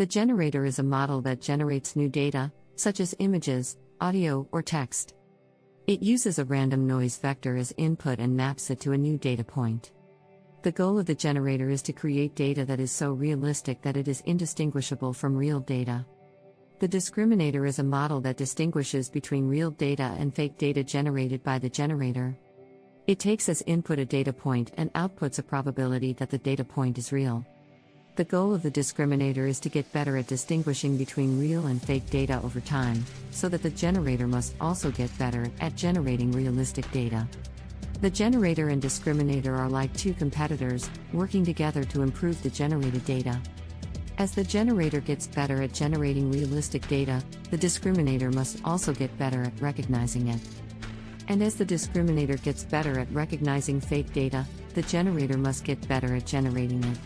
The generator is a model that generates new data, such as images, audio, or text. It uses a random noise vector as input and maps it to a new data point. The goal of the generator is to create data that is so realistic that it is indistinguishable from real data. The discriminator is a model that distinguishes between real data and fake data generated by the generator. It takes as input a data point and outputs a probability that the data point is real. The goal of the discriminator is to get better at distinguishing between real and fake data over time, so that the generator must also get better at generating realistic data. The generator and discriminator are like two competitors, working together to improve the generated data. As the generator gets better at generating realistic data, the discriminator must also get better at recognizing it. And as the discriminator gets better at recognizing fake data, the generator must get better at generating it.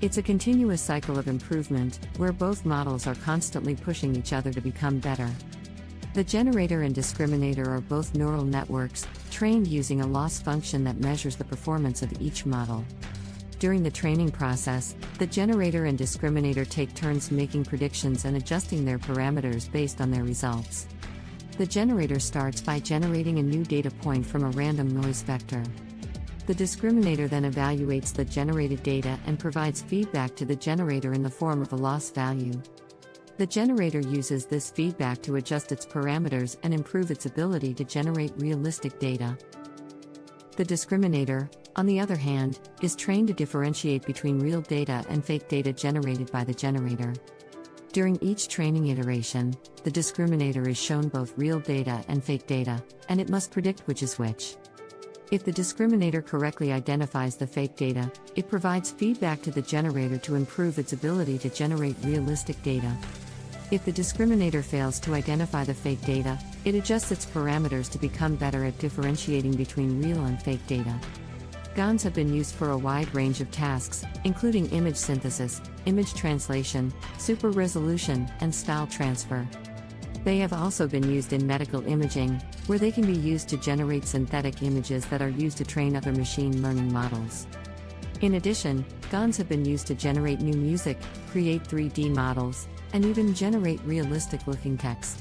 It's a continuous cycle of improvement, where both models are constantly pushing each other to become better. The generator and discriminator are both neural networks, trained using a loss function that measures the performance of each model. During the training process, the generator and discriminator take turns making predictions and adjusting their parameters based on their results. The generator starts by generating a new data point from a random noise vector. The discriminator then evaluates the generated data and provides feedback to the generator in the form of a loss value. The generator uses this feedback to adjust its parameters and improve its ability to generate realistic data. The discriminator, on the other hand, is trained to differentiate between real data and fake data generated by the generator. During each training iteration, the discriminator is shown both real data and fake data, and it must predict which is which. If the discriminator correctly identifies the fake data, it provides feedback to the generator to improve its ability to generate realistic data. If the discriminator fails to identify the fake data, it adjusts its parameters to become better at differentiating between real and fake data. GANs have been used for a wide range of tasks, including image synthesis, image translation, super resolution, and style transfer. They have also been used in medical imaging, where they can be used to generate synthetic images that are used to train other machine learning models. In addition, GANs have been used to generate new music, create 3D models, and even generate realistic looking text.